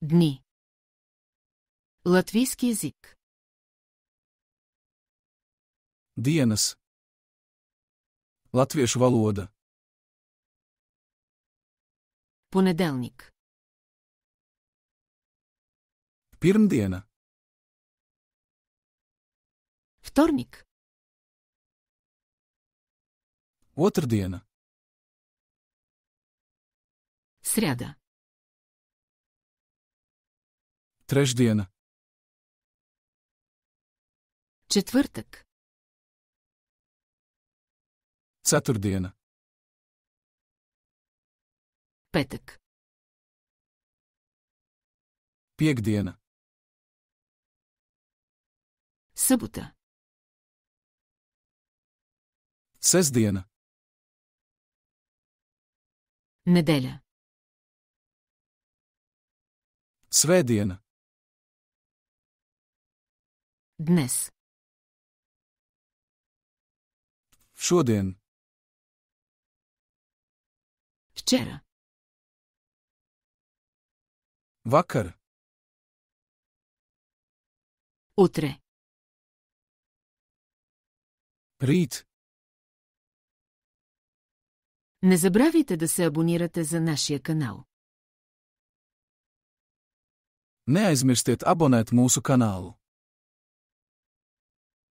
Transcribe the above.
Дни. Латвийски език. Dienas. Latviešu valoda. Понеделник. Pirmdiena. Вторник. Otrdiena. Сряда. Trešdiena. Четвъртък. Ceturtdiena. Петък. Piektdiena. Събота. Sestdiena. Неделя. Svētdiena. Днес. Šodien. Вчера. Vakar. Утре. Rīt. Не забравяйте да се абонирате за нашия канал. Neaizmirstiet abonēt mūsu kanālu.